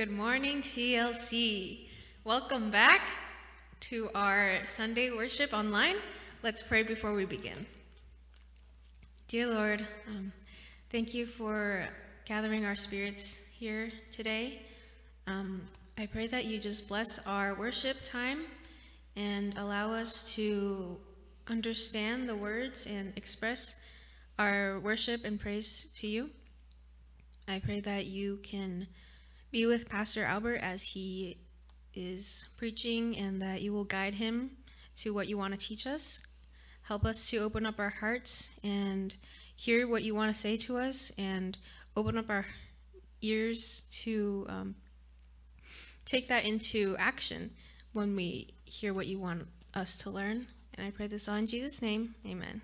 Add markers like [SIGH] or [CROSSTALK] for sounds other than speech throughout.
Good morning, TLC. Welcome back to our Sunday worship online. Let's pray before we begin. Dear Lord, um, thank you for gathering our spirits here today. Um, I pray that you just bless our worship time and allow us to understand the words and express our worship and praise to you. I pray that you can be with Pastor Albert as he is preaching and that you will guide him to what you want to teach us. Help us to open up our hearts and hear what you want to say to us and open up our ears to um, take that into action when we hear what you want us to learn. And I pray this all in Jesus' name. Amen.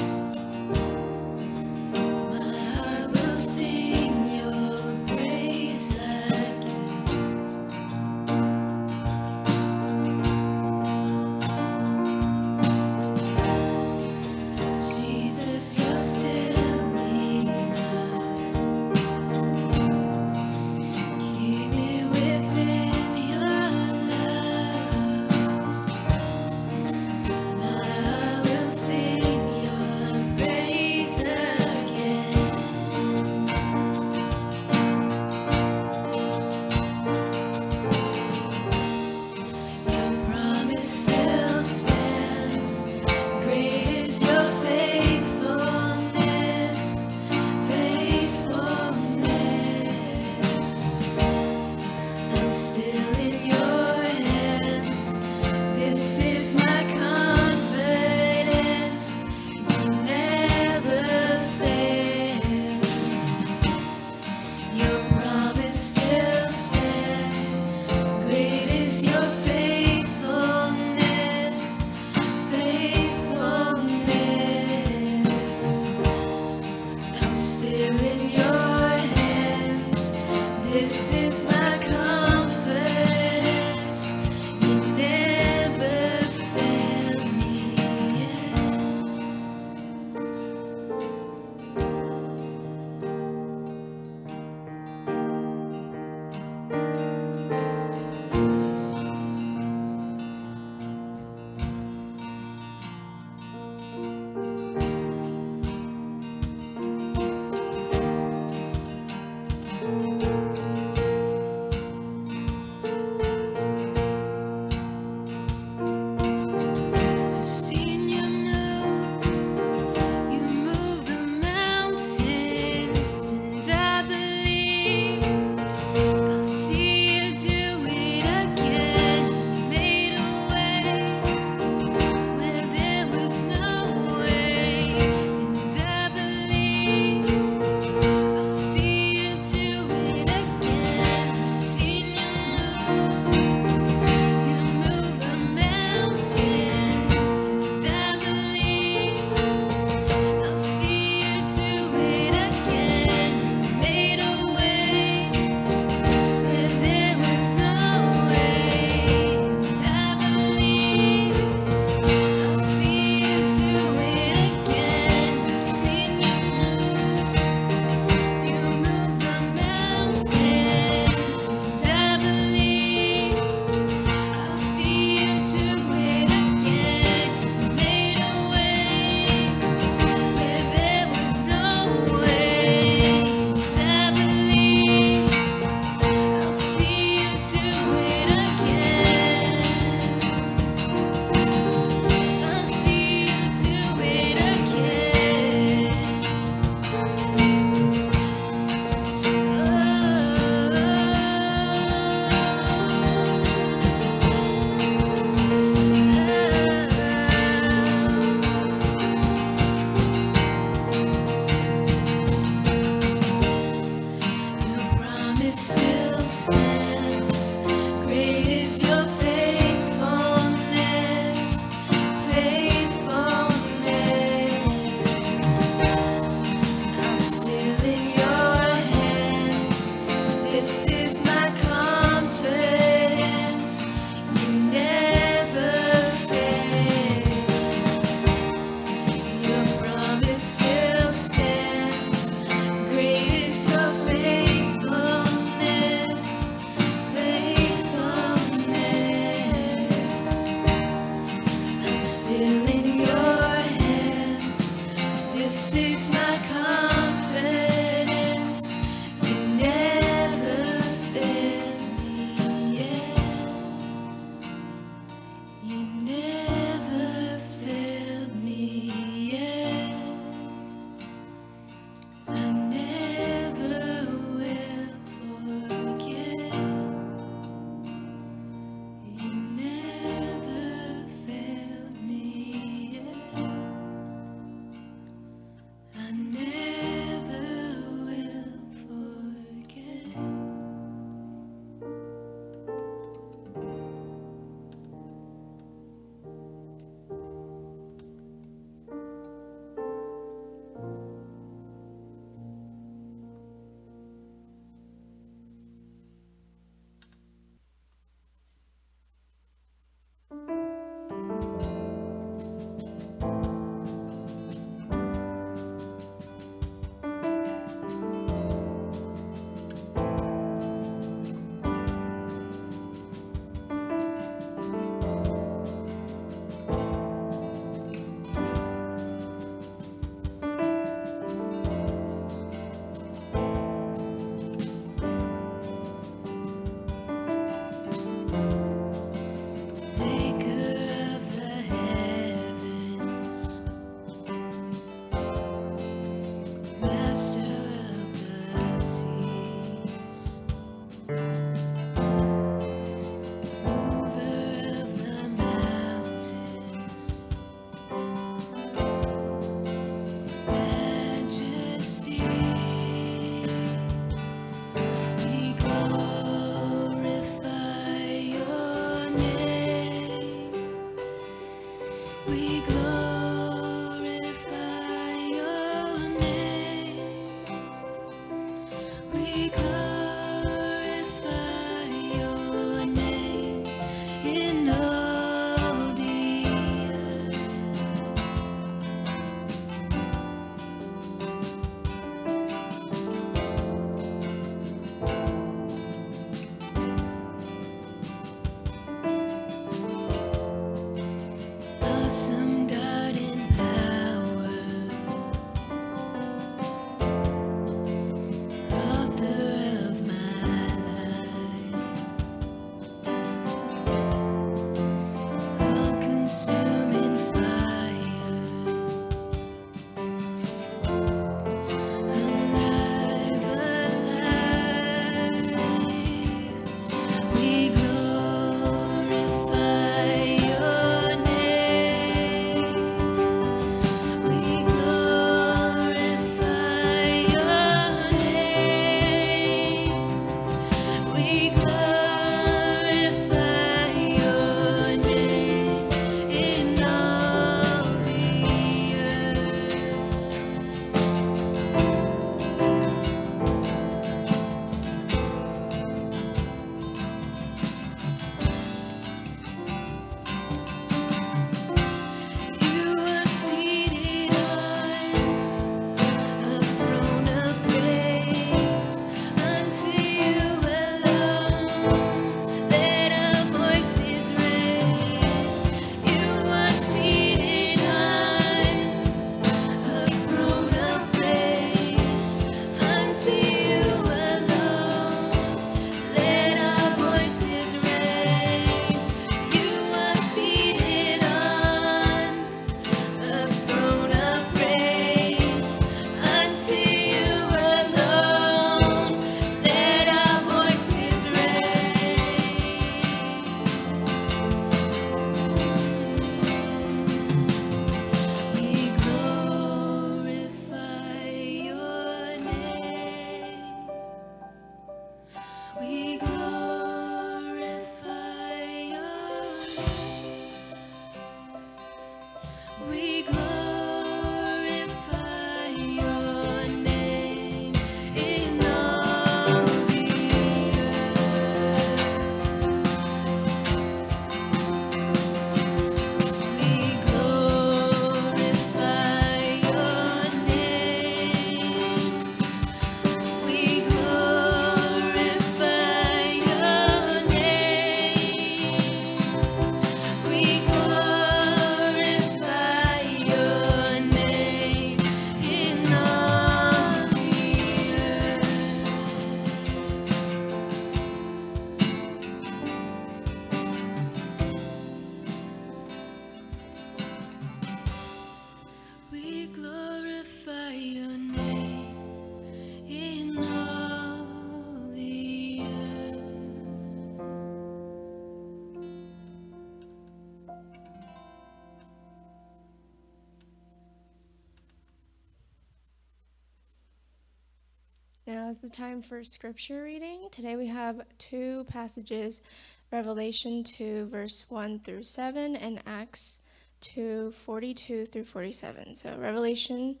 Now is the time for scripture reading. Today we have two passages Revelation 2, verse 1 through 7, and Acts 2, 42 through 47. So, Revelation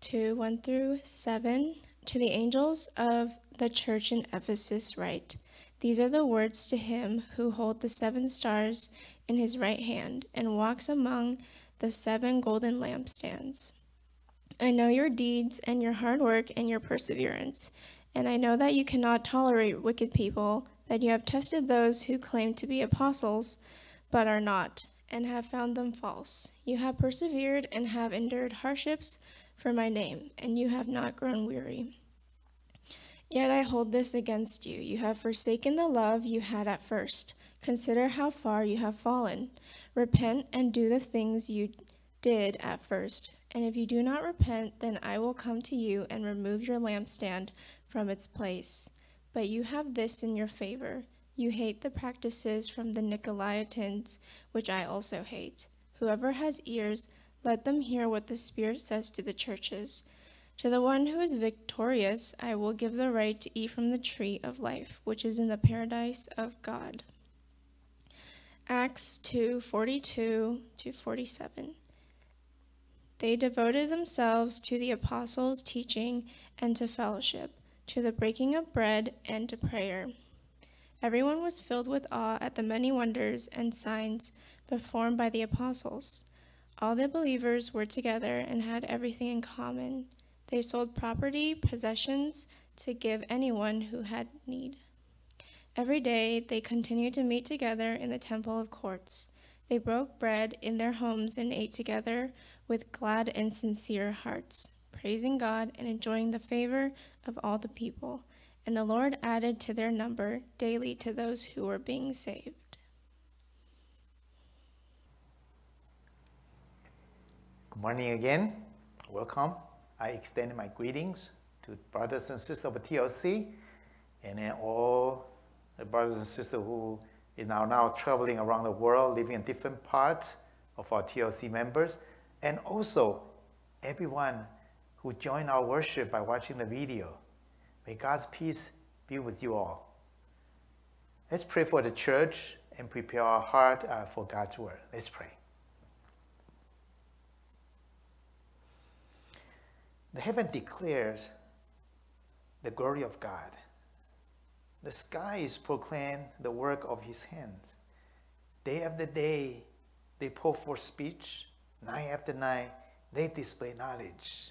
2, 1 through 7. To the angels of the church in Ephesus, write These are the words to him who holds the seven stars in his right hand and walks among the seven golden lampstands. I know your deeds and your hard work and your perseverance, and I know that you cannot tolerate wicked people, that you have tested those who claim to be apostles, but are not, and have found them false. You have persevered and have endured hardships for my name, and you have not grown weary. Yet I hold this against you. You have forsaken the love you had at first. Consider how far you have fallen. Repent and do the things you did at first. And if you do not repent, then I will come to you and remove your lampstand from its place. But you have this in your favor. You hate the practices from the Nicolaitans, which I also hate. Whoever has ears, let them hear what the Spirit says to the churches. To the one who is victorious, I will give the right to eat from the tree of life, which is in the paradise of God. Acts 2 42 to 47. They devoted themselves to the apostles' teaching and to fellowship, to the breaking of bread and to prayer. Everyone was filled with awe at the many wonders and signs performed by the apostles. All the believers were together and had everything in common. They sold property, possessions, to give anyone who had need. Every day they continued to meet together in the temple of courts. They broke bread in their homes and ate together with glad and sincere hearts, praising God and enjoying the favor of all the people. And the Lord added to their number daily to those who were being saved. Good morning again. Welcome. I extend my greetings to brothers and sisters of TLC and then all the brothers and sisters who are now, now traveling around the world, living in different parts of our TLC members and also everyone who joined our worship by watching the video. May God's peace be with you all. Let's pray for the church and prepare our heart uh, for God's word. Let's pray. The heaven declares the glory of God. The skies proclaim the work of his hands. Day after day, they pour forth speech. Night after night, they display knowledge.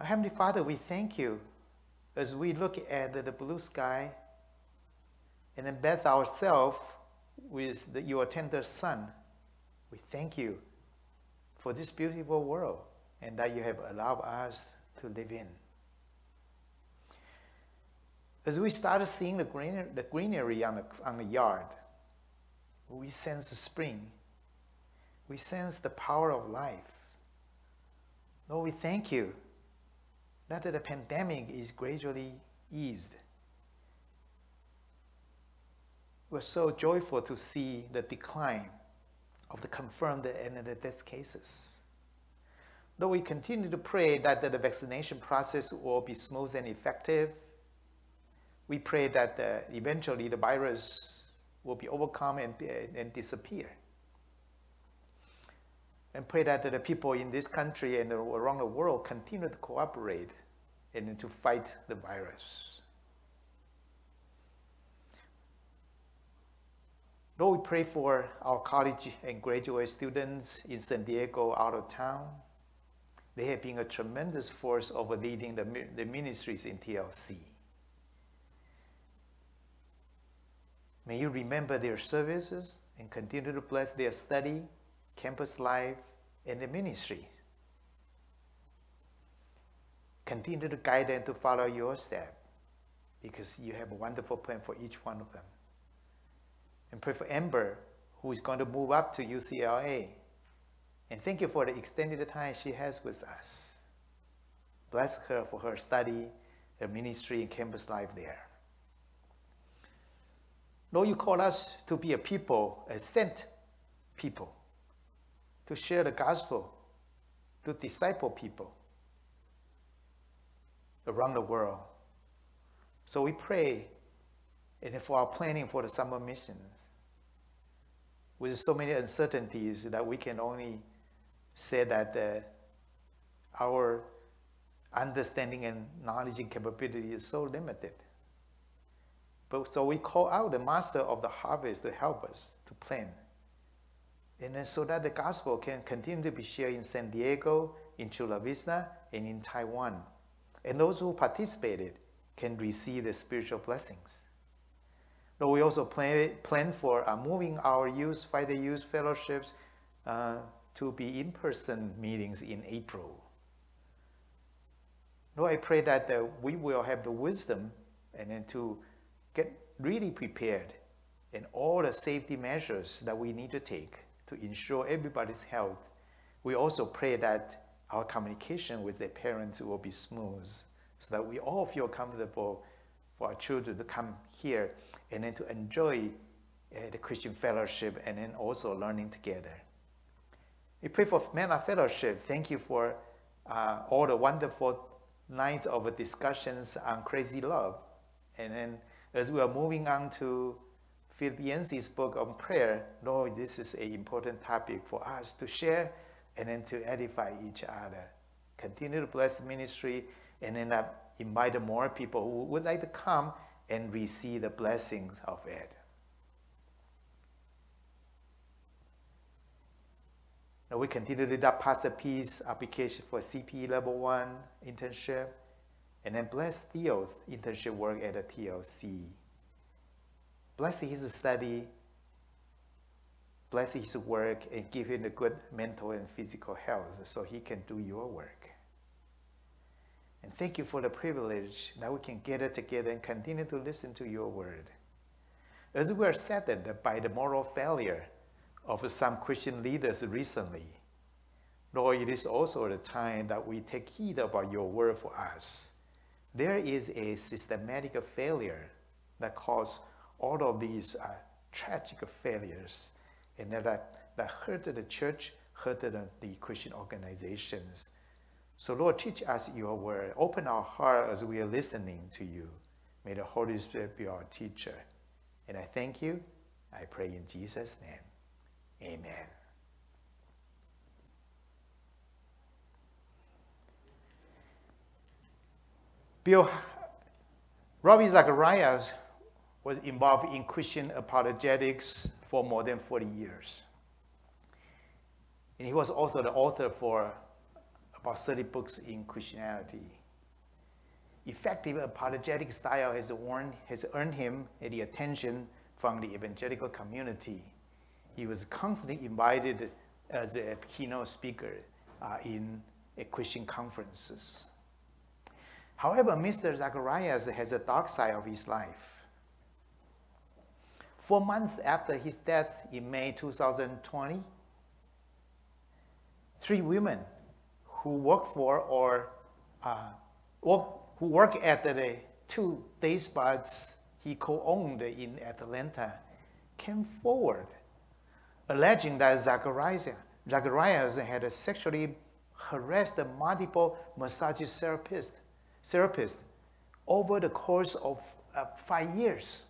Our Heavenly Father, we thank you as we look at the, blue sky and embed ourselves with the, your tender sun. We thank you for this beautiful world and that you have allowed us to live in. As we started seeing the, the greenery on the, on the yard, we sense the spring. We sense the power of life. Lord, we thank you that the pandemic is gradually eased. We're so joyful to see the decline of the confirmed and the death cases. Though we continue to pray that the vaccination process will be smooth and effective, we pray that eventually the virus will be overcome and disappear. And pray that the people in this country and around the world continue to cooperate and to fight the virus. Lord, we pray for our college and graduate students in San Diego, out of town. They have been a tremendous force over leading the, the ministries in TLC. May you remember their services and continue to bless their study, campus life, and the ministry. Continue to guide them to follow your step because you have a wonderful plan for each one of them. And pray for Amber, who is going to move up to UCLA. And thank you for the extended time she has with us. Bless her for her study, her ministry, and campus life there. Lord, you call us to be a people, a sent people, to share the gospel, to disciple people around the world. So we pray and for our planning for the summer missions. With so many uncertainties that we can only say that uh, our understanding and knowledge and capability is so limited. But so we call out the master of the harvest to help us to plan. And so that the gospel can continue to be shared in San Diego, in Chula Vista, and in Taiwan. And those who participated can receive the spiritual blessings. But we also plan, plan for uh, moving our youth, the Youth fellowships uh, to be in-person meetings in April. Lord, I pray that uh, we will have the wisdom and then to get really prepared in all the safety measures that we need to take to ensure everybody's health. We also pray that our communication with their parents will be smooth so that we all feel comfortable for our children to come here and then to enjoy uh, the Christian fellowship and then also learning together. We pray for Manna Fellowship. Thank you for uh, all the wonderful nights of discussions on crazy love. And then as we are moving on to Philip Yancey's book on prayer, Lord, this is an important topic for us to share and then to edify each other. Continue to bless the ministry and then uh, invite more people who would like to come and receive the blessings of it. Now we continue to do Pastor P's application for CPE level one internship, and then bless Theo's internship work at the TLC. Bless his study, bless his work, and give him a good mental and physical health so he can do your work. And thank you for the privilege that we can gather together and continue to listen to your word. As we are saddened by the moral failure of some Christian leaders recently, Lord, it is also the time that we take heed about your word for us. There is a systematic failure that caused all of these are tragic failures and that, that hurt the church, hurt the, the Christian organizations. So Lord, teach us your word. Open our heart as we are listening to you. May the Holy Spirit be our teacher. And I thank you. I pray in Jesus' name. Amen. Bill Ravi Zacharias was involved in Christian apologetics for more than 40 years. And he was also the author for about 30 books in Christianity. Effective apologetic style has, earned, has earned him the attention from the evangelical community. He was constantly invited as a keynote speaker uh, in Christian conferences. However, Mr. Zacharias has a dark side of his life. Four months after his death in May 2020, three women who work for or uh, who work at the two day spas he co-owned in Atlanta came forward alleging that Zacharias, Zacharias had sexually harassed multiple massage therapists, therapists over the course of uh, five years.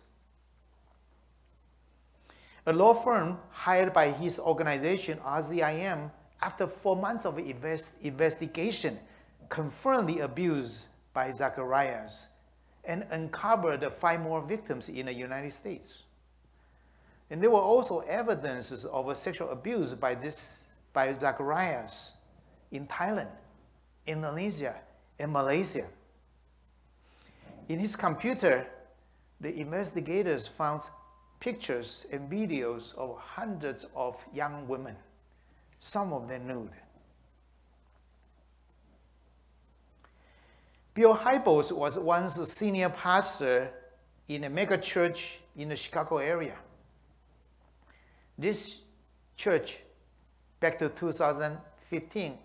A law firm hired by his organization, RZIM, after four months of invest investigation, confirmed the abuse by Zacharias and uncovered five more victims in the United States. And there were also evidences of sexual abuse by, this, by Zacharias in Thailand, Indonesia, and Malaysia. In his computer, the investigators found pictures and videos of hundreds of young women, some of them nude. Bill Hybels was once a senior pastor in a mega church in the Chicago area. This church, back to 2015,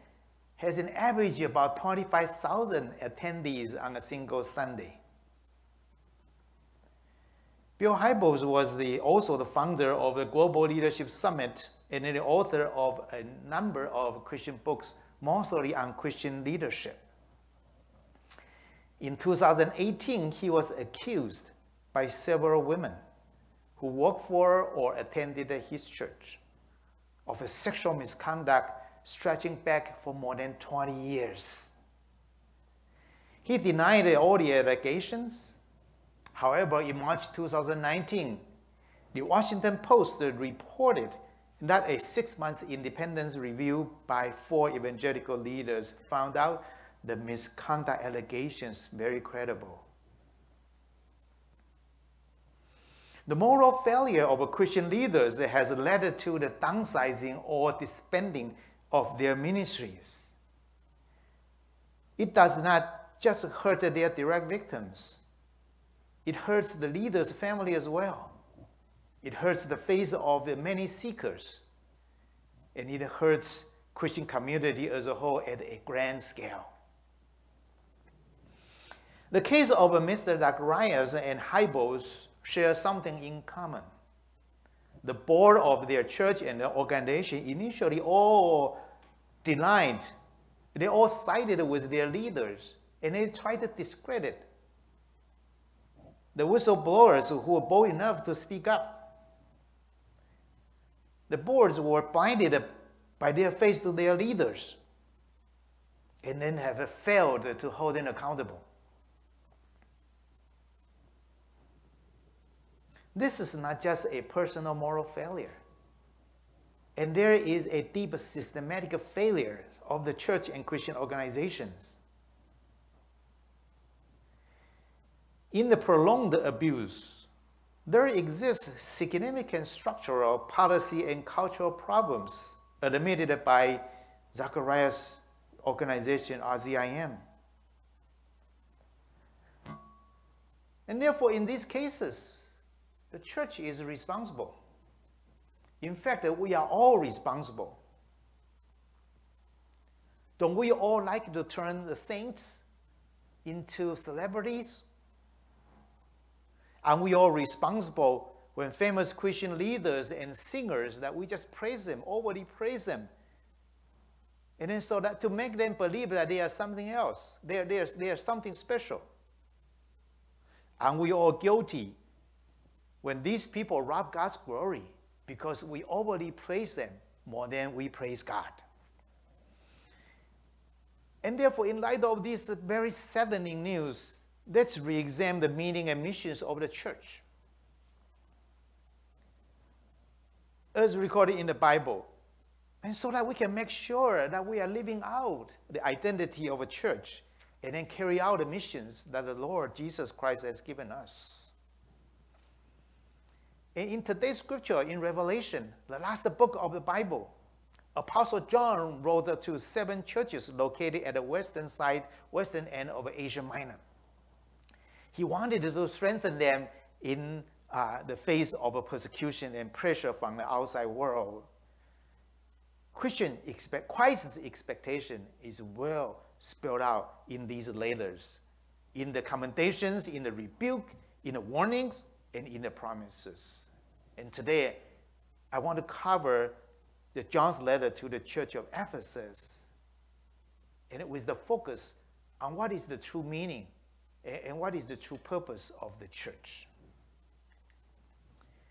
has an average of about 25,000 attendees on a single Sunday. Bill Hybels was the, also the founder of the Global Leadership Summit and the author of a number of Christian books, mostly on Christian leadership. In 2018, he was accused by several women who worked for or attended his church of a sexual misconduct stretching back for more than 20 years. He denied all the allegations. However, in March 2019, the Washington Post reported that a six-month independence review by four evangelical leaders found out the misconduct allegations very credible. The moral failure of Christian leaders has led to the downsizing or disbanding of their ministries. It does not just hurt their direct victims. It hurts the leader's family as well. It hurts the faith of many seekers. And it hurts Christian community as a whole at a grand scale. The case of Mr. Zacharias and Hybels share something in common. The board of their church and the organization initially all denied. They all sided with their leaders and they tried to discredit the whistleblowers who were bold enough to speak up. The boards were blinded by their faith to their leaders and then have failed to hold them accountable. This is not just a personal moral failure. And there is a deep systematic failure of the church and Christian organizations. In the prolonged abuse, there exists significant structural, policy, and cultural problems admitted by Zacharias' organization, RZIM. And therefore, in these cases, the church is responsible. In fact, we are all responsible. Don't we all like to turn the saints into celebrities? Are we all responsible when famous Christian leaders and singers that we just praise them, overly praise them? And then so that to make them believe that they are something else, they are, they are, they are something special. Are we all guilty when these people rob God's glory because we overly praise them more than we praise God. And therefore, in light of this very saddening news, let's re examine the meaning and missions of the church. As recorded in the Bible, and so that we can make sure that we are living out the identity of a church and then carry out the missions that the Lord Jesus Christ has given us. And in today's scripture, in Revelation, the last book of the Bible, Apostle John wrote to seven churches located at the western side, western end of Asia Minor. He wanted to strengthen them in uh, the face of persecution and pressure from the outside world. Christian expect, Christ's expectation is well spelled out in these letters, in the commendations, in the rebuke, in the warnings, and in the promises. And today, I want to cover the John's letter to the church of Ephesus, and with the focus on what is the true meaning and what is the true purpose of the church.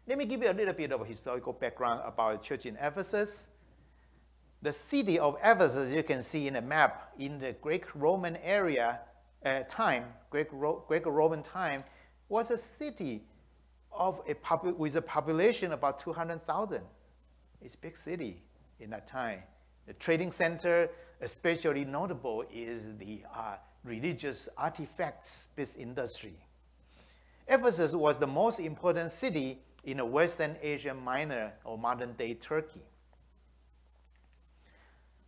Let me give you a little bit of a historical background about the church in Ephesus. The city of Ephesus, you can see in the map, in the Greek-Roman area uh, time, Greek-Roman time, was a city of a with a population about 200,000. It's a big city in that time. The trading center, especially notable, is the uh, religious artifacts based industry. Ephesus was the most important city in the Western Asia Minor or modern day Turkey.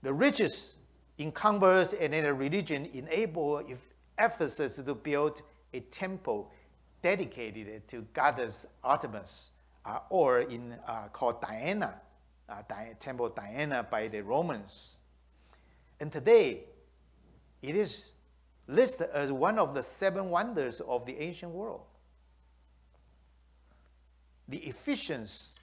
The riches, incumbers, and the religion enabled Ephesus to build a temple dedicated to goddess Artemis, uh, or in uh, called Diana, uh, Temple Diana by the Romans. And today, it is listed as one of the seven wonders of the ancient world. The Ephesians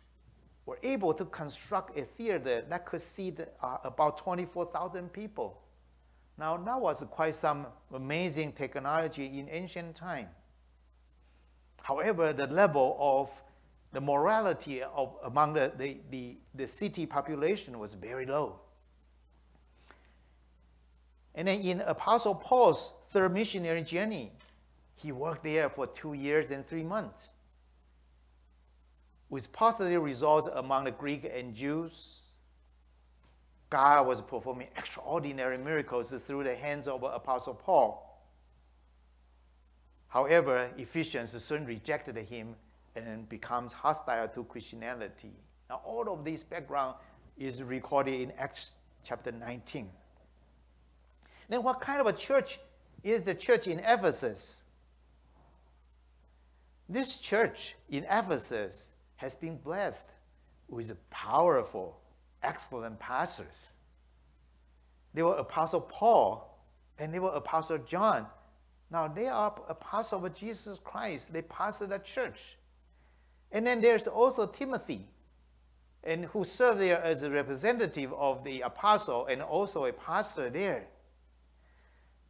were able to construct a theater that could seat uh, about 24,000 people. Now, that was quite some amazing technology in ancient time. However, the level of the morality of, among the, the, the, the city population was very low. And then in Apostle Paul's third missionary journey, he worked there for two years and three months. With positive results among the Greek and Jews, God was performing extraordinary miracles through the hands of Apostle Paul. However, Ephesians soon rejected him and becomes hostile to Christianity. Now, all of this background is recorded in Acts chapter 19. Then, what kind of a church is the church in Ephesus? This church in Ephesus has been blessed with powerful, excellent pastors. They were Apostle Paul and they were Apostle John. Now they are apostles of Jesus Christ. They pastor the church. And then there's also Timothy, and who served there as a representative of the apostle and also a pastor there.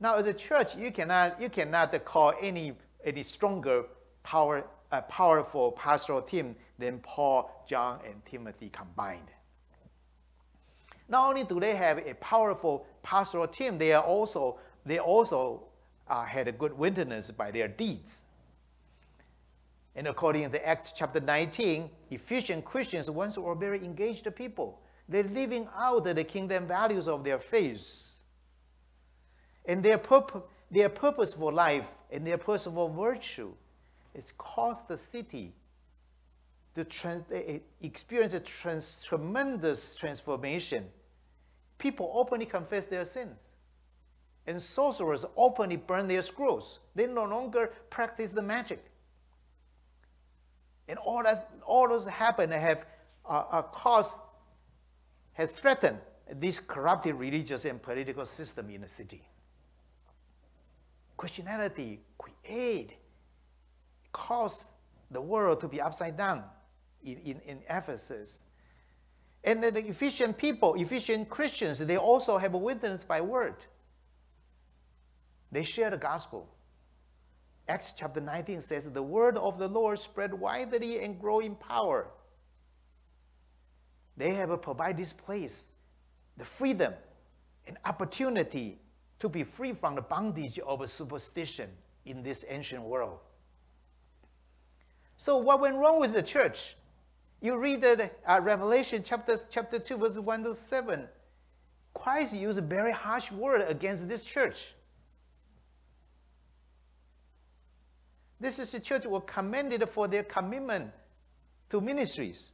Now, as a church, you cannot, you cannot call any, any stronger, power, uh, powerful pastoral team than Paul, John, and Timothy combined. Not only do they have a powerful pastoral team, they are also they also uh, had a good witness by their deeds. And according to Acts chapter 19, Ephesian Christians once were very engaged people. They're living out the kingdom values of their faith. And their, purpo- their purposeful life and their purposeful virtue, it caused the city to trans- experience a trans- tremendous transformation. People openly confess their sins. And sorcerers openly burn their scrolls. They no longer practice the magic. And all that, all those happen have uh, uh, caused, has threatened this corrupted religious and political system in the city. Christianity create, caused the world to be upside down in, in, in Ephesus. And the Ephesian people, Ephesian Christians, they also have a witness by word. They share the gospel. Acts chapter 19 says, The word of the Lord spread widely and grow in power. They have provided this place, the freedom and opportunity to be free from the bondage of superstition in this ancient world. So, what went wrong with the church? You read the uh, Revelation chapter, chapter 2, verse 1 to 7. Christ used a very harsh word against this church. This is the church was commended for their commitment to ministries.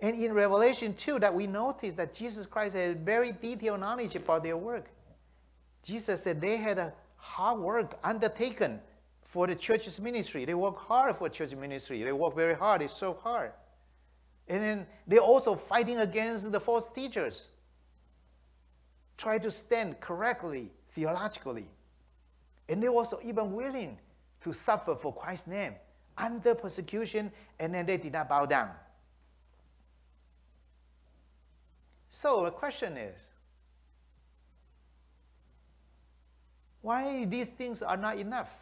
And in Revelation 2, that we notice that Jesus Christ had very detailed knowledge about their work. Jesus said they had a hard work undertaken for the church's ministry. They work hard for church ministry. They work very hard. It's so hard. And then they're also fighting against the false teachers. Try to stand correctly, theologically. And they also even willing to suffer for Christ's name under persecution, and then they did not bow down. So the question is, why these things are not enough?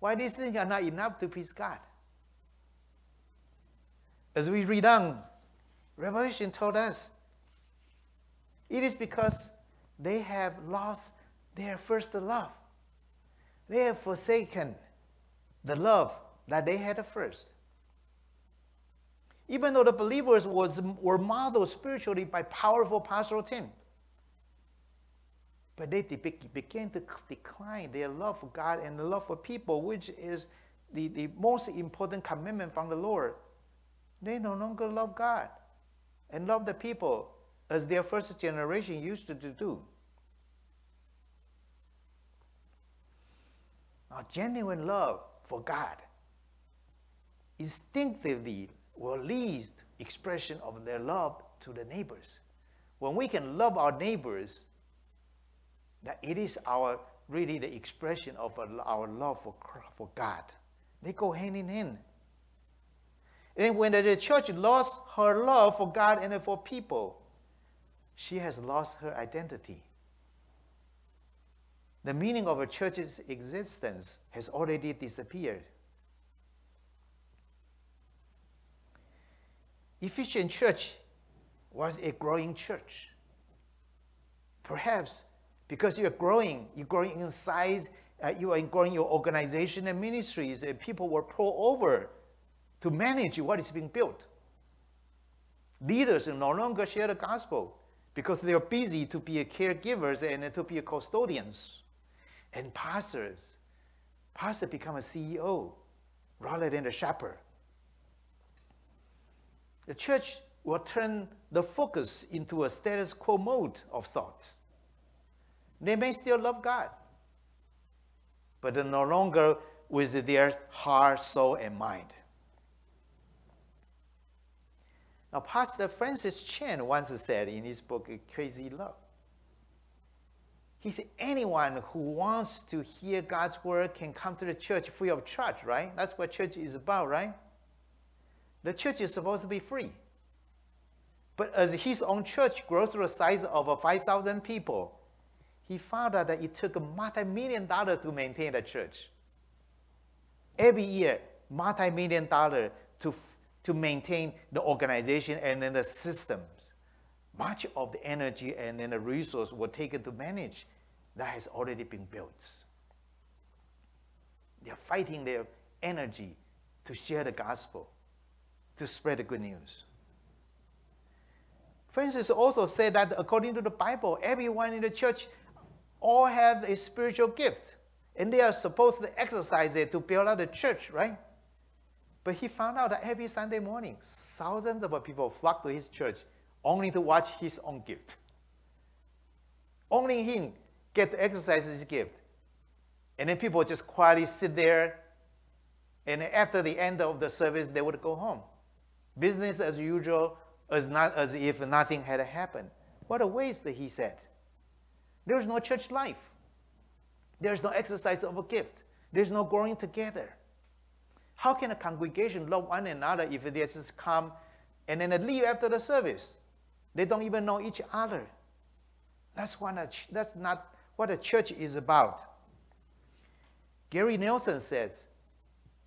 Why these things are not enough to please God? As we read on, Revelation told us it is because they have lost their first love. They have forsaken the love that they had at first. Even though the believers was, were modeled spiritually by powerful pastoral team, but they began to decline their love for God and the love for people, which is the, the most important commitment from the Lord. They no longer love God and love the people as their first generation used to do. Now, genuine love for God instinctively will lead expression of their love to the neighbors. When we can love our neighbors, that it is our really the expression of our love for, for God. They go hand in hand. And when the church lost her love for God and for people, she has lost her identity. The meaning of a church's existence has already disappeared. Ephesian church was a growing church. Perhaps because you're growing, you're growing in size, uh, you are growing your organization and ministries, and people were pulled over to manage what is being built. Leaders no longer share the gospel because they are busy to be caregivers and to be custodians. And pastors, pastor become a CEO rather than a shepherd. The church will turn the focus into a status quo mode of thought. They may still love God, but no longer with their heart, soul, and mind. Now, Pastor Francis Chan once said in his book, Crazy Love, he said, anyone who wants to hear God's word can come to the church free of charge, right? That's what church is about, right? The church is supposed to be free. But as his own church grew to the size of 5,000 people, he found out that it took a multi-million dollars to maintain the church. Every year, multi-million dollar to to maintain the organization and then the systems. Much of the energy and then the resource were taken to manage that has already been built. They're fighting their energy to share the gospel, to spread the good news. Francis also said that according to the Bible, everyone in the church all have a spiritual gift, and they are supposed to exercise it to build up the church, right? But he found out that every Sunday morning, thousands of people flock to his church only to watch his own gift. Only him get to exercise his gift. And then people just quietly sit there, and after the end of the service, they would go home. Business as usual, as, not, as if nothing had happened. What a waste, he said. There's no church life. There's no exercise of a gift. There's no growing together. How can a congregation love one another if they just come and then they leave after the service? They don't even know each other. That's, what a, that's not what a church is about. Gary Nelson says,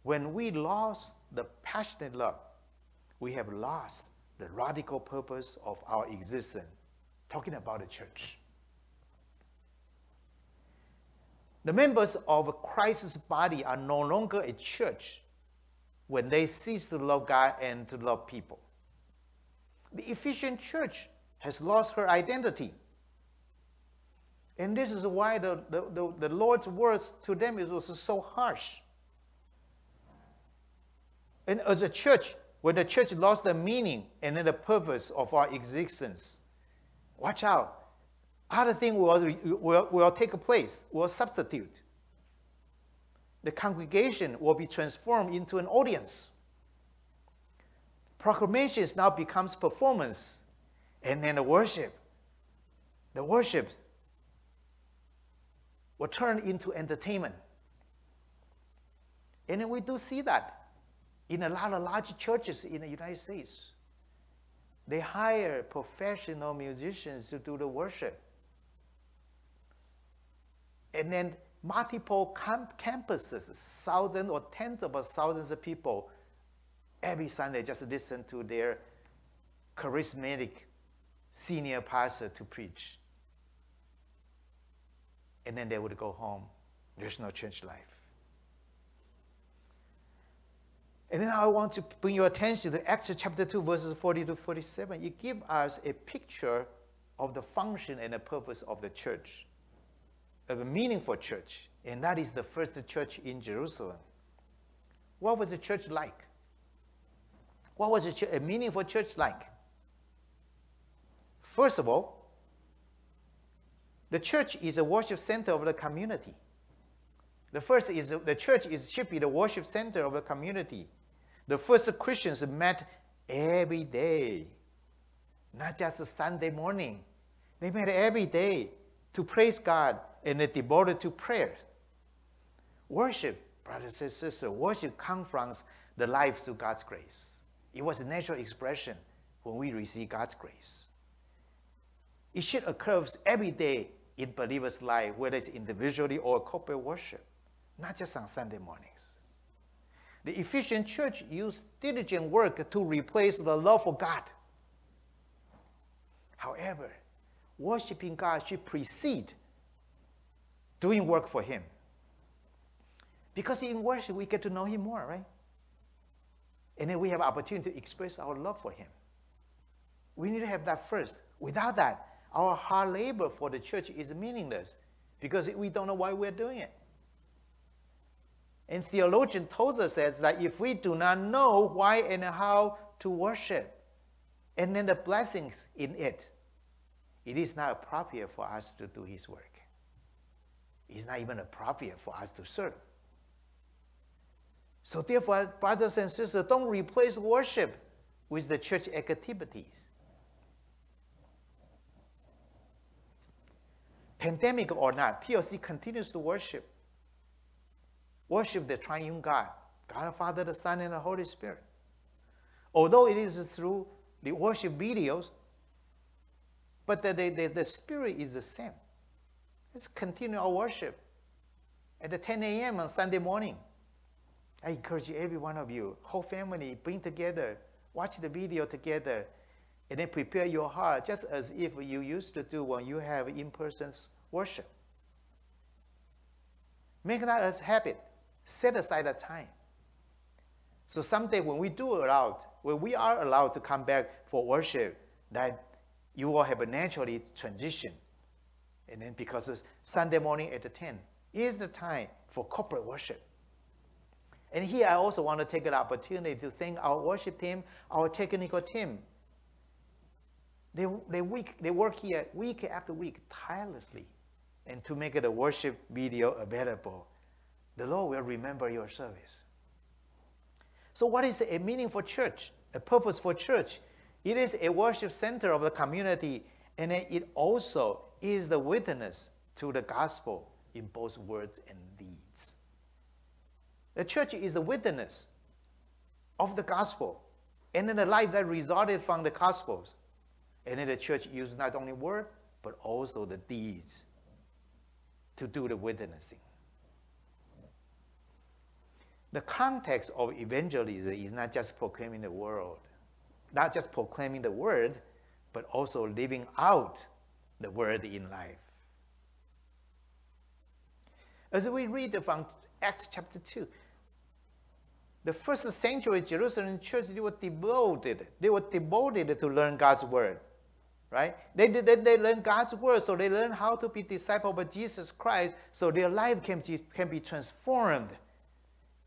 when we lost the passionate love, we have lost the radical purpose of our existence. Talking about the church. The members of Christ's body are no longer a church when they cease to love God and to love people. The Ephesian church has lost her identity. And this is why the, the, the, the Lord's words to them is also so harsh. And as a church, when the church lost the meaning and then the purpose of our existence, watch out. Other things will, will, will take place, will substitute. The congregation will be transformed into an audience. Proclamations now becomes performance, and then the worship. The worship will turn into entertainment. And we do see that in a lot of large churches in the United States. They hire professional musicians to do the worship. And then multiple camp campuses, thousands or tens of thousands of people, every Sunday just listen to their charismatic senior pastor to preach and then they would go home. There's no church life. And then I want to bring your attention to Acts chapter 2, verses 40 to 47. It gives us a picture of the function and the purpose of the church, of a meaningful church. And that is the first church in Jerusalem. What was the church like? What was a, ch- a meaningful church like? First of all, the church is a worship center of the community. The first is the church is, should be the worship center of the community. The first Christians met every day, not just Sunday morning. They met every day to praise God and they devoted to prayer. Worship, brothers and sisters, worship comes from the life through God's grace. It was a natural expression when we receive God's grace. It should occur every day in believers' life, whether it's individually or corporate worship, not just on Sunday mornings. The Ephesian church used diligent work to replace the love for God. However, worshiping God should precede doing work for Him. Because in worship, we get to know Him more, right? And then we have opportunity to express our love for Him. We need to have that first. Without that, our hard labor for the church is meaningless because we don't know why we're doing it. And theologian tells us that if we do not know why and how to worship, and then the blessings in it, it is not appropriate for us to do his work. It's not even appropriate for us to serve. So therefore, brothers and sisters, don't replace worship with the church activities. Pandemic or not, TLC continues to worship. Worship the triune God, God the Father, the Son, and the Holy Spirit. Although it is through the worship videos, but the, the, the, spirit is the same. Let's continue our worship at the 10 a.m. on Sunday morning. I encourage every one of you, whole family, bring together, watch the video together, and then prepare your heart just as if you used to do when you have in-person worship. Make that a habit. Set aside a time. So someday when we do allowed, when we are allowed to come back for worship, that you will have a naturally transition. And then because Sunday morning at 10 is the time for corporate worship. And here I also want to take an opportunity to thank our worship team, our technical team, they, they, week, they work here week after week tirelessly and to make the worship video available. The Lord will remember your service. So, what is a meaningful church? A purposeful church? It is a worship center of the community, and it also is the witness to the gospel in both words and deeds. The church is the witness of the gospel and in the life that resulted from the gospels. And then the church used not only word, but also the deeds to do the witnessing. The context of evangelism is not just proclaiming the word, not just proclaiming the word, but also living out the word in life. As we read from Acts chapter 2, the first century Jerusalem church, they were devoted. They were devoted to learn God's word, right? They, they, they learn God's word, so they learn how to be disciple of Jesus Christ, so their life can, can be transformed.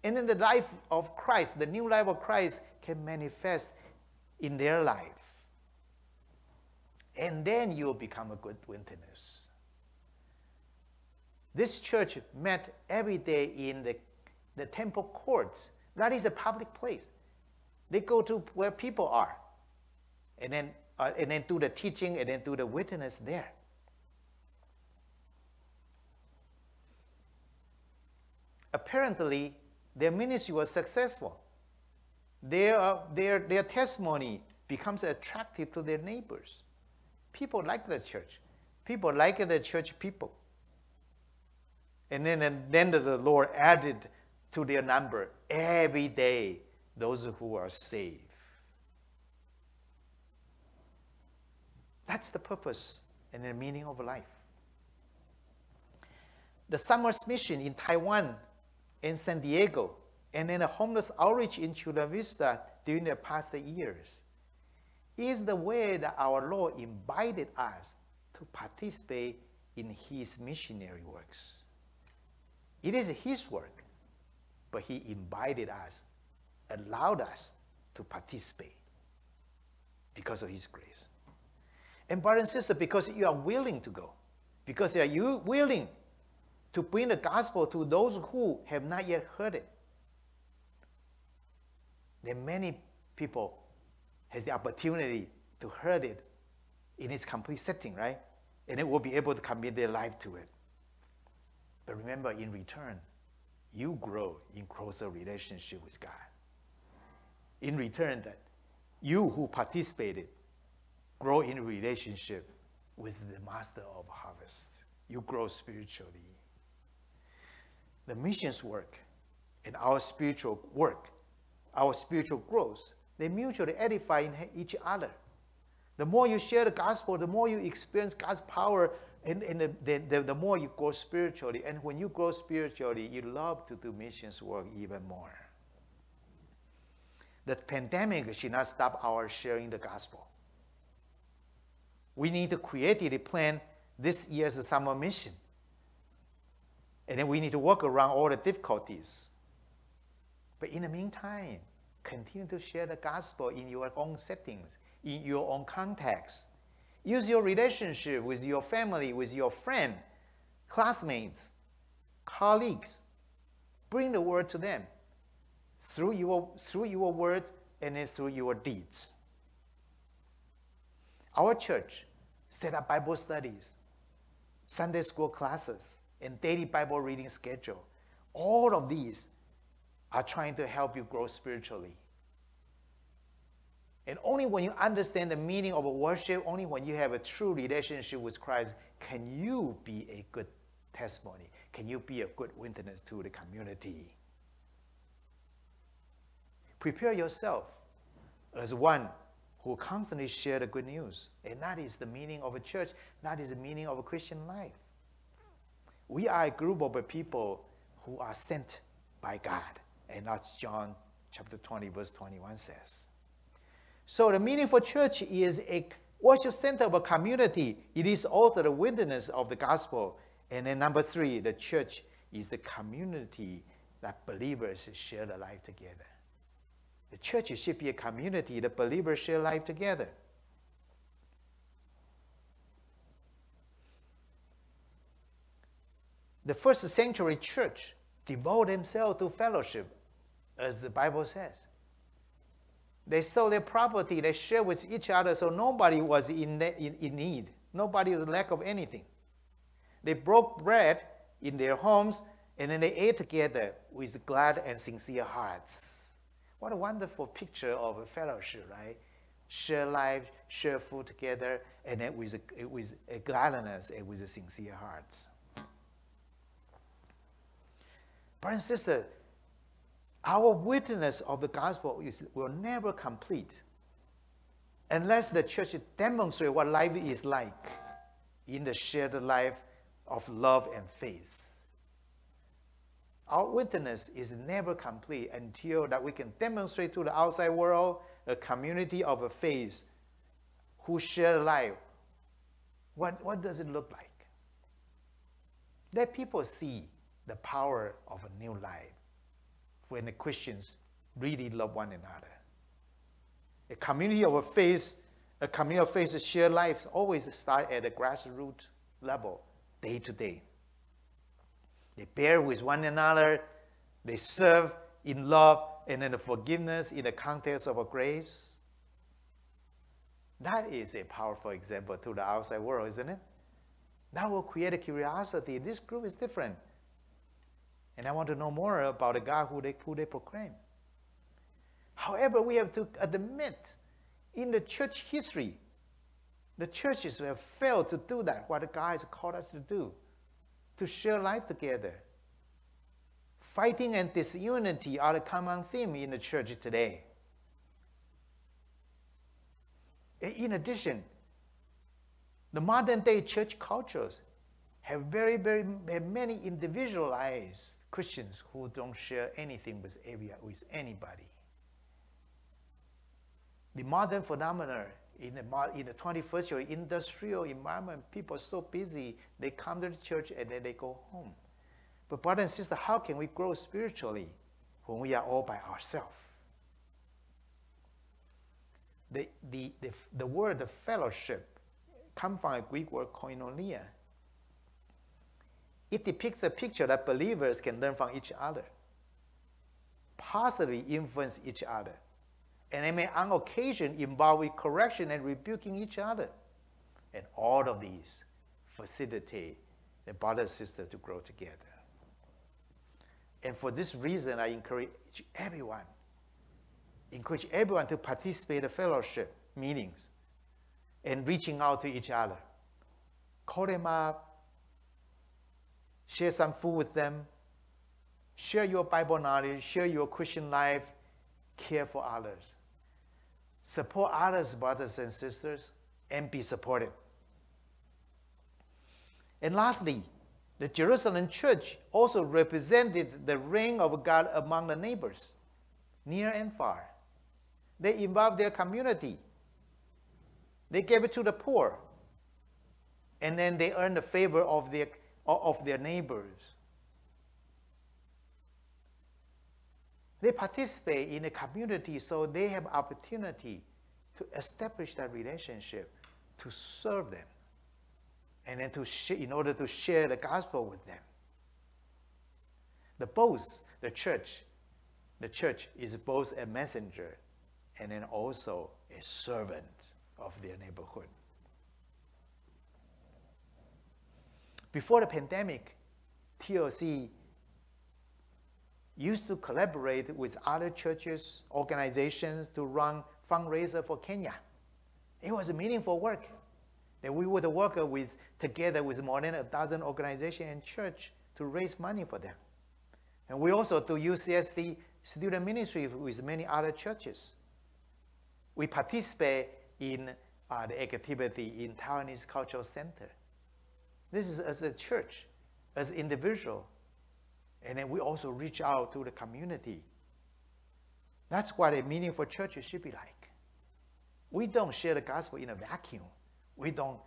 And then the life of Christ, the new life of Christ, can manifest in their life. And then you will become a good witness. This church met every day in the, the temple courts. That is a public place. They go to where people are and then, uh, and then do the teaching and then do the witness there. Apparently, their ministry was successful. Their, uh, their, their testimony becomes attractive to their neighbors. People like the church. People like the church people. And then, and then the Lord added to their number every day those who are saved. That's the purpose and the meaning of life. The Summers Mission in Taiwan and San Diego, and then a homeless outreach in Chula Vista during the past years, is the way that our Lord invited us to participate in His missionary works. It is His work, but He invited us, allowed us to participate because of His grace. And brother and sister, because you are willing to go, because you are you willing to bring the gospel to those who have not yet heard it, then many people has the opportunity to hear it in its complete setting, right? And they will be able to commit their life to it. But remember, in return, you grow in closer relationship with God. In return, that you who participated grow in relationship with the master of harvest. You grow spiritually. The missions work and our spiritual work, our spiritual growth, they mutually edify each other. The more you share the gospel, the more you experience God's power and, and the, the, the more you grow spiritually. And when you grow spiritually, you love to do missions work even more. The pandemic should not stop our sharing the gospel. We need to creatively plan this year's summer mission. And then we need to work around all the difficulties. But in the meantime, continue to share the gospel in your own settings, in your own context. Use your relationship with your family, with your friend, classmates, colleagues. Bring the word to them through your, through your words and then through your deeds. Our church set up Bible studies, Sunday school classes, and daily Bible reading schedule. All of these are trying to help you grow spiritually. And only when you understand the meaning of worship, only when you have a true relationship with Christ, can you be a good testimony. Can you be a good witness to the community? Prepare yourself as one who constantly share the good news. And that is the meaning of a church. That is the meaning of a Christian life. We are a group of people who are sent by God. And that's John chapter 20, verse 21 says. So the meaningful church is a worship center of a community. It is also the witness of the gospel. And then number three, the church is the community that believers share the life together. The church should be a community that believers share life together. The first century church devoted themselves to fellowship, as the Bible says. They sold their property, they shared with each other, so nobody was in, in, in need. Nobody was lack of anything. They broke bread in their homes, and then they ate together with glad and sincere hearts. What a wonderful picture of a fellowship, right? Share life, share food together, and then with with gladness and with a sincere hearts. Brothers and sisters, our witness of the gospel is, will never complete unless the church demonstrates what life is like in the shared life of love and faith. Our witness is never complete until that we can demonstrate to the outside world a community of a faith who share life. What, what does it look like? Let people see the power of a new life when the Christians really love one another. A community of faith, a community of faith shared life always start at the grassroots level, day to day. They bear with one another, they serve in love and in the forgiveness in the context of a grace. That is a powerful example to the outside world, isn't it? That will create a curiosity. This group is different. And I want to know more about the God who they, who they proclaim. However, we have to admit in the church history, the churches have failed to do that, what God has called us to do, to share life together. Fighting and disunity are the common theme in the church today. In addition, the modern day church cultures have very, very have many individualized Christians who don't share anything with, with anybody. The modern phenomenon in the, in the 21st century industrial environment, people are so busy, they come to the church and then they go home. But brother and sister, how can we grow spiritually when we are all by ourselves? The, the, the, the word the fellowship comes from a Greek word koinonia. It depicts a picture that believers can learn from each other, positively influence each other, and they may on occasion involve correction and rebuking each other. And all of these facilitate the brother and sister to grow together. And for this reason, I encourage everyone, encourage everyone to participate in fellowship meetings and reaching out to each other. Call them up, share some food with them, share your Bible knowledge, share your Christian life, care for others. Support others, brothers and sisters, and be supported. And lastly, the Jerusalem church also represented the reign of God among the neighbors, near and far. They involved their community. They gave it to the poor. And then they earned the favor of their, of their neighbors. They participate in the community so they have opportunity to establish that relationship, to serve them and then to in order to share the gospel with them. The both, the church, the church is both a messenger and then also a servant of their neighborhood. Before the pandemic, TLC used to collaborate with other churches, organizations to run fundraiser for Kenya. It was a meaningful work. That we would work with together with more than a dozen organizations and church to raise money for them. And we also do UCSD student ministry with many other churches. We participate in uh, the activity in Taiwanese Cultural Center. This is as a church, as individual, and then we also reach out to the community. That's what a meaningful church should be like. We don't share the gospel in a vacuum we don't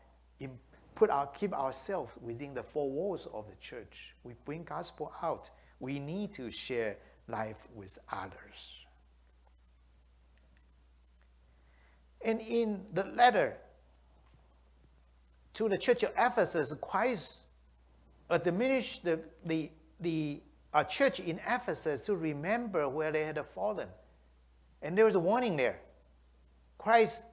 put our, keep ourselves within the four walls of the church. We bring gospel out. We need to share life with others. And in the letter to the church of Ephesus, Christ admonished the, the, the uh, church in Ephesus to remember where they had fallen. And there was a warning there. Christ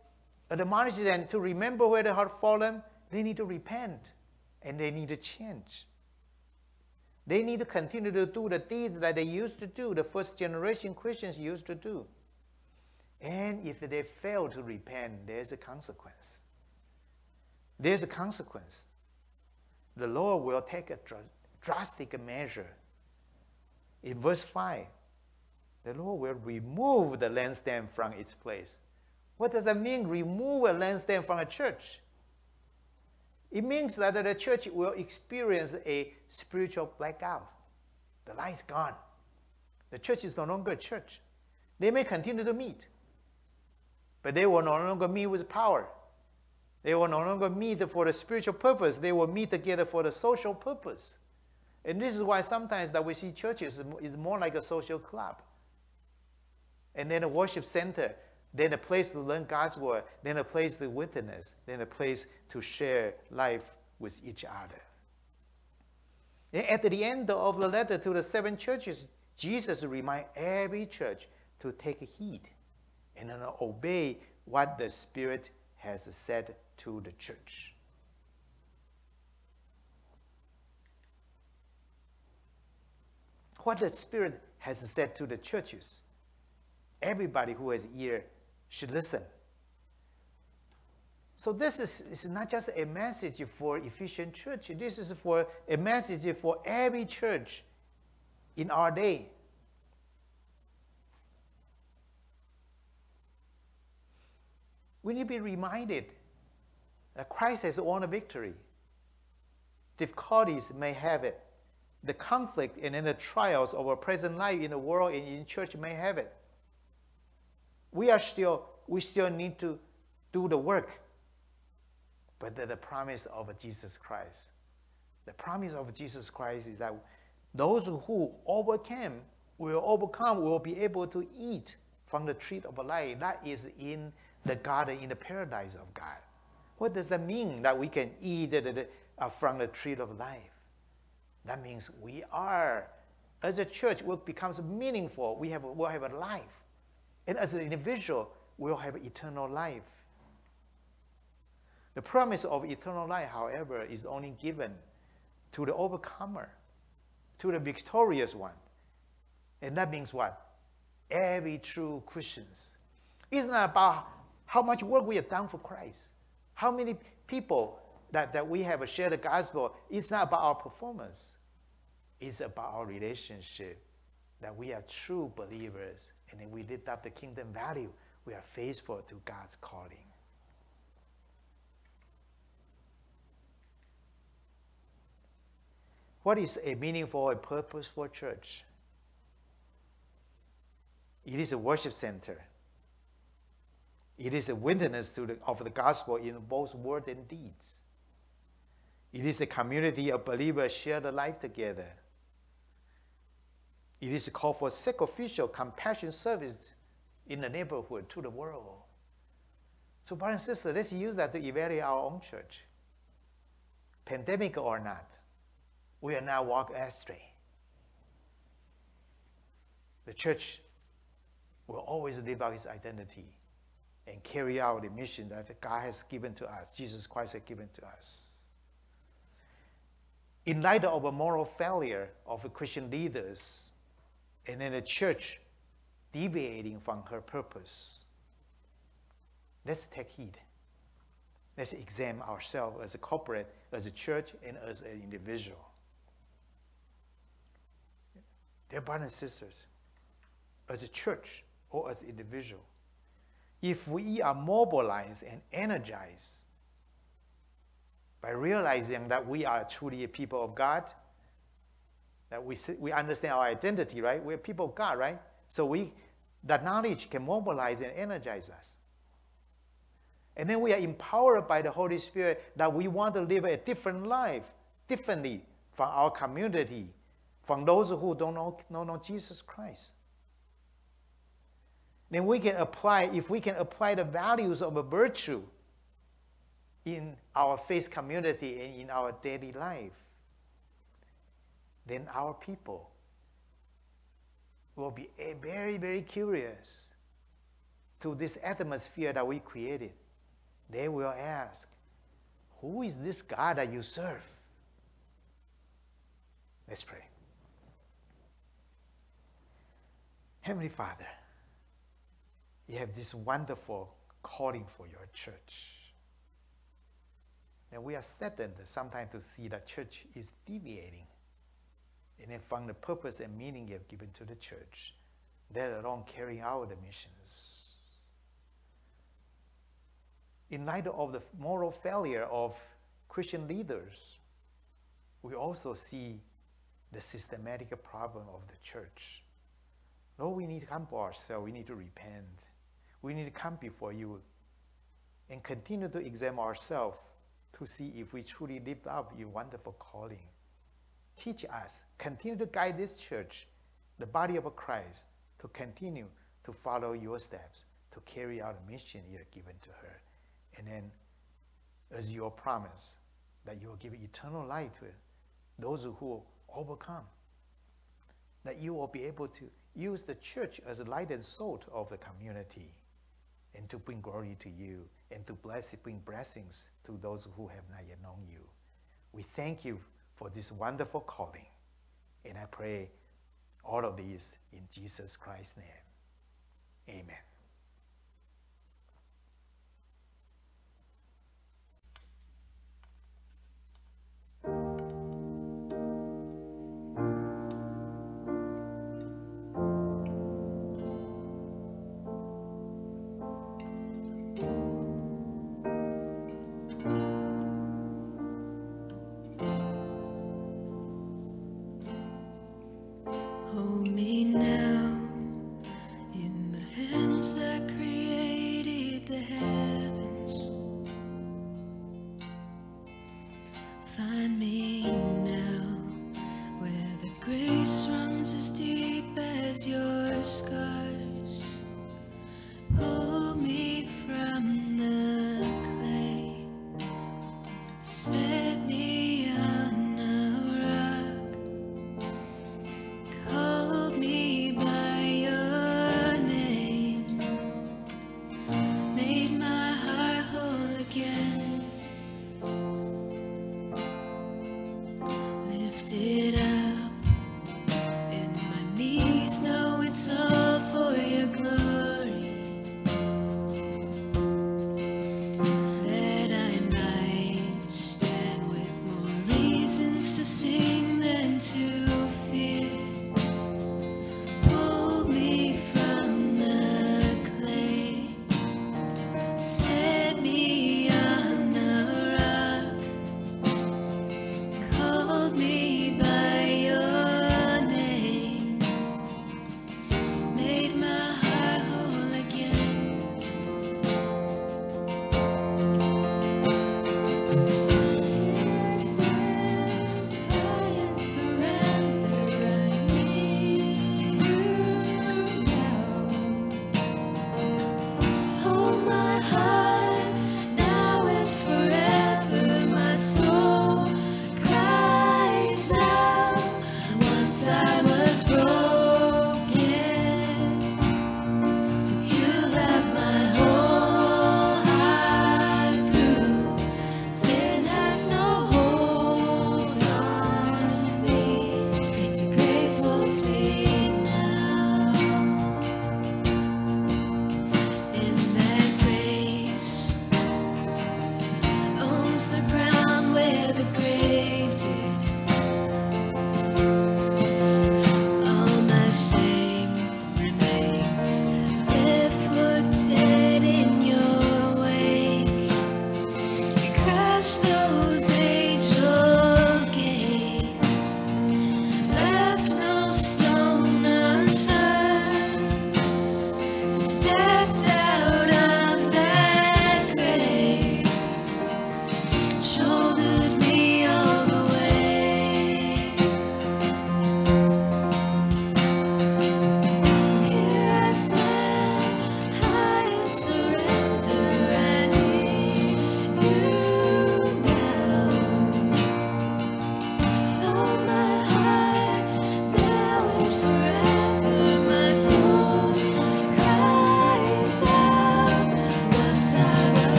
admonished them to remember where they had fallen. They need to repent and they need to change. They need to continue to do the deeds that they used to do, the first generation Christians used to do. And if they fail to repent, there's a consequence. There's a consequence. The Lord will take a dr- drastic measure. In verse 5, the Lord will remove the lampstand from its place. What does that mean, remove a lampstand from a church? It means that the church will experience a spiritual blackout. The light is gone. The church is no longer a church. They may continue to meet, but they will no longer meet with power. They will no longer meet for the spiritual purpose. They will meet together for the social purpose. And this is why sometimes that we see churches is more like a social club. And then a worship center, then a place to learn God's word, then a place to witness, then a place to share life with each other. And at the end of the letter to the seven churches, Jesus reminds every church to take heed and obey what the Spirit has said to the church. What the Spirit has said to the churches, everybody who has ear should listen. So this is, not just a message for Ephesian church. This is for a message for every church in our day. We need to be reminded Christ has won a victory. Difficulties may have it. The conflict and then the trials of our present life in the world and in church may have it. We are still, we still need to do the work. But the, the promise of Jesus Christ, the promise of Jesus Christ is that those who overcame will overcome, will be able to eat from the tree of life that is in the garden, in the paradise of God. What does that mean that we can eat uh, from the tree of life? That means we are, as a church, what becomes meaningful, we have, we'll have a life. And as an individual, we'll have eternal life. The promise of eternal life, however, is only given to the overcomer, to the victorious one. And that means what? Every true Christians. It's not about how much work we have done for Christ, how many people that, that we have shared the gospel. It's not about our performance. It's about our relationship, that we are true believers, and then we lift up the kingdom value. We are faithful to God's calling. What is a meaningful and purposeful church? It is a worship center. It is a witness to the, of the gospel in both word and deeds. It is a community of believers share the life together. It is a call for sacrificial compassion service in the neighborhood to the world. So, brothers and sisters, let's use that to evaluate our own church. Pandemic or not, we are now walk astray. The church will always live out its identity and carry out the mission that God has given to us, Jesus Christ has given to us. In light of a moral failure of Christian leaders and then the church deviating from her purpose, let's take heed. Let's examine ourselves as a corporate, as a church, and as an individual. Dear brothers and sisters, as a church or as an individual, if we are mobilized and energized by realizing that we are truly a people of God, that we, we understand our identity, right? We're people of God, right? So we, that knowledge can mobilize and energize us. And then we are empowered by the Holy Spirit that we want to live a different life, differently from our community, from those who don't know, don't know Jesus Christ. Then we can apply, if we can apply the values of a virtue in our faith community and in our daily life, then our people will be very, very curious to this atmosphere that we created. They will ask, Who is this God that you serve? Let's pray. Heavenly Father, you have this wonderful calling for your church. And we are saddened sometimes to see that church is deviating and then from the purpose and meaning you have given to the church. let alone carrying out the missions. In light of the moral failure of Christian leaders, we also see the systematic problem of the church. Lord, we need to come to ourselves. We need to repent. We need to come before you and continue to examine ourselves to see if we truly live up your wonderful calling. Teach us, continue to guide this church, the body of Christ, to continue to follow your steps, to carry out the mission you have given to her. And then, as your promise, that you will give eternal life to those who overcome. That you will be able to use the church as a light and salt of the community and to bring glory to you and to bless, bring blessings to those who have not yet known you. We thank you for this wonderful calling. And I pray all of these in Jesus Christ's name. Amen.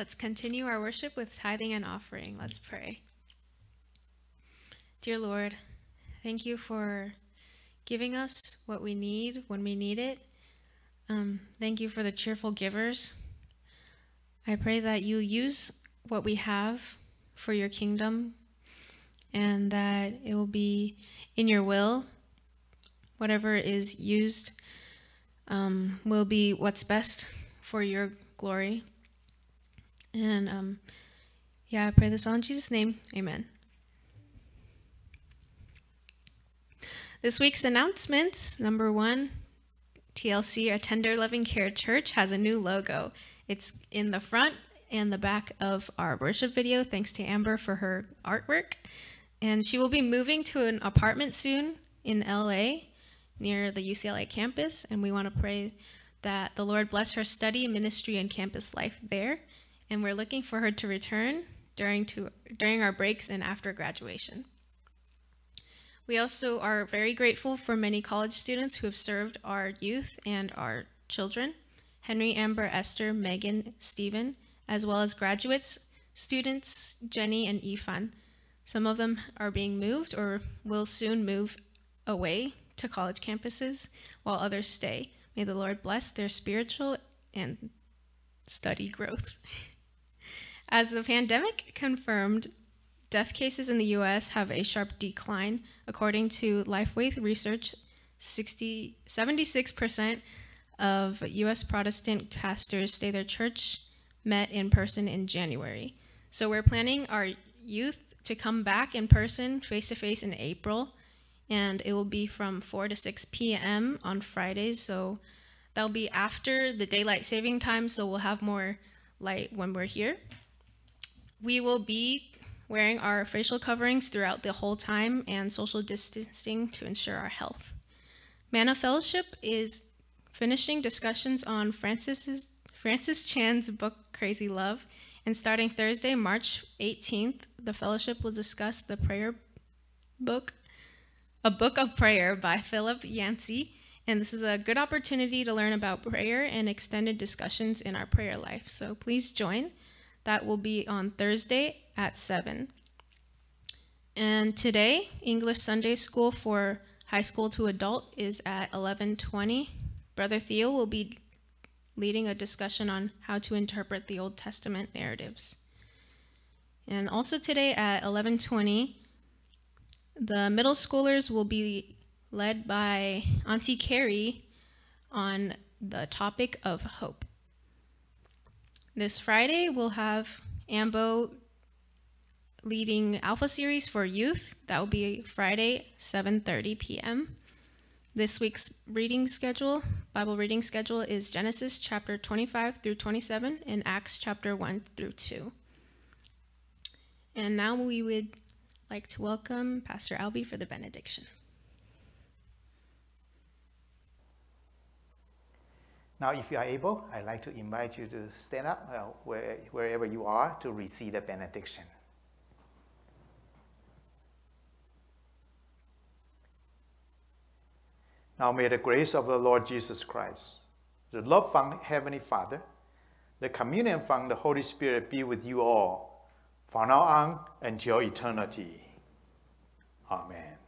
Let's continue our worship with tithing and offering. Let's pray. Dear Lord, thank you for giving us what we need when we need it. Um, thank you for the cheerful givers. I pray that you use what we have for your kingdom and that it will be in your will. Whatever is used um, will be what's best for your glory. And um, yeah, I pray this all in Jesus' name. Amen. This week's announcements number one, TLC, our Tender Loving Care Church, has a new logo. It's in the front and the back of our worship video, thanks to Amber for her artwork. And she will be moving to an apartment soon in LA near the UCLA campus. And we want to pray that the Lord bless her study, ministry, and campus life there. And we're looking for her to return during, to, during our breaks and after graduation. We also are very grateful for many college students who have served our youth and our children Henry, Amber, Esther, Megan, Stephen, as well as graduates, students, Jenny, and Ifan. Some of them are being moved or will soon move away to college campuses, while others stay. May the Lord bless their spiritual and study growth. [LAUGHS] As the pandemic confirmed, death cases in the US have a sharp decline. According to Lifeway Research, 60, 76% of US Protestant pastors say their church met in person in January. So we're planning our youth to come back in person, face to face in April, and it will be from 4 to 6 p.m. on Fridays. So that'll be after the daylight saving time, so we'll have more light when we're here. We will be wearing our facial coverings throughout the whole time and social distancing to ensure our health. Mana Fellowship is finishing discussions on Francis's, Francis Chan's book Crazy Love, and starting Thursday, March 18th, the fellowship will discuss the prayer book, a book of prayer by Philip Yancey, and this is a good opportunity to learn about prayer and extended discussions in our prayer life. So please join. That will be on Thursday at 7. And today, English Sunday School for high school to adult is at 11:20. Brother Theo will be leading a discussion on how to interpret the Old Testament narratives. And also today at 11:20, the middle schoolers will be led by Auntie Carrie on the topic of hope. This Friday, we'll have Ambo leading Alpha Series for youth. That will be Friday, 7:30 p.m. This week's reading schedule, Bible reading schedule is Genesis chapter 25 through 27 and Acts chapter 1 through 2. And now we would like to welcome Pastor Albie for the benediction. Now, if you are able, I'd like to invite you to stand up uh, where, wherever you are to receive the benediction. Now may the grace of the Lord Jesus Christ, the love from Heavenly Father, the communion from the Holy Spirit be with you all from now on until eternity. Amen.